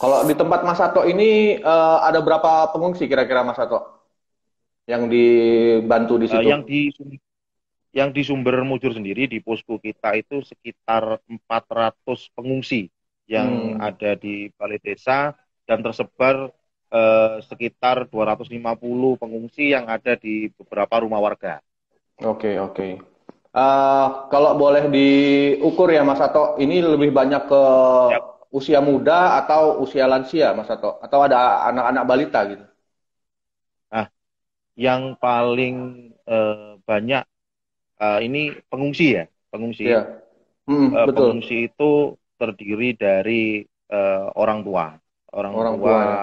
Kalau di tempat Mas Sato ini uh, ada berapa pengungsi kira-kira Mas Sato yang dibantu di situ? Uh, yang di yang di Sumber Mujur sendiri di posko kita itu sekitar 400 pengungsi yang hmm. ada di balai desa dan tersebar uh, sekitar 250 pengungsi yang ada di beberapa rumah warga. Oke, okay, oke. Okay. Uh, kalau boleh diukur ya Mas Sato, ini lebih banyak ke yep usia muda atau usia lansia, Mas Sato? Atau ada anak-anak balita gitu? Nah, yang paling uh, banyak uh, ini pengungsi ya, pengungsi. Ya. Hmm, uh, betul. Pengungsi itu terdiri dari uh, orang tua, orang, orang tua, tua ya.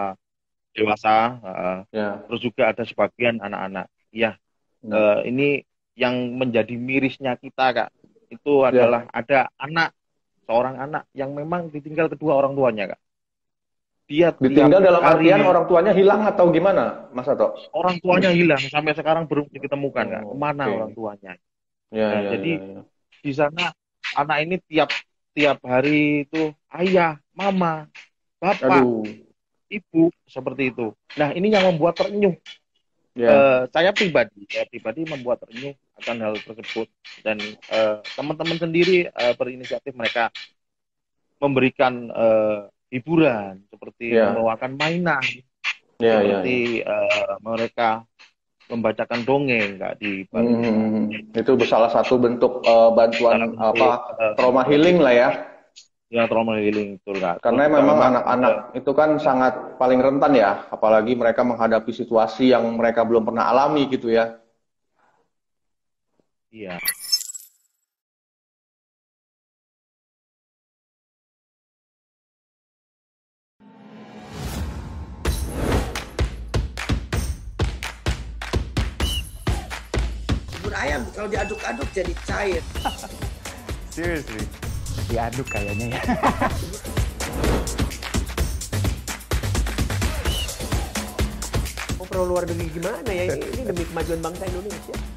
dewasa, uh, ya. terus juga ada sebagian anak-anak. Ya, hmm. uh, ini yang menjadi mirisnya kita kak, itu ya. adalah ya. ada anak seorang anak yang memang ditinggal kedua orang tuanya, Kak. Dia ditinggal dalam hari, artian orang tuanya hilang atau gimana, Mas Ato? Orang tuanya hilang sampai sekarang belum ditemukan, Kak. Oh, Ke mana okay. orang tuanya? Ya, nah, ya, jadi ya, ya. di sana anak ini tiap tiap hari itu ayah, mama, bapak, Aduh. ibu seperti itu. Nah, ini yang membuat terenyuh. Yeah. Ya. Uh, saya pribadi, saya pribadi membuat terenyuh akan hal tersebut. Dan uh, teman-teman sendiri uh, berinisiatif mereka memberikan uh, hiburan seperti yeah. membawakan mainan yeah, ya, seperti yeah, yeah. Uh, mereka membacakan dongeng nggak di hmm, itu salah satu bentuk uh, bantuan apa uh, trauma healing lah ya. ya trauma healing itu kak. Karena Terus memang anak-anak itu kan sangat paling rentan ya. Apalagi mereka menghadapi situasi yang mereka belum pernah alami gitu ya Iya. Bubur ayam kalau diaduk-aduk jadi cair. Seriously? Diaduk kayaknya ya. oh, perlu luar negeri gimana ya? Ini demi kemajuan bangsa Indonesia.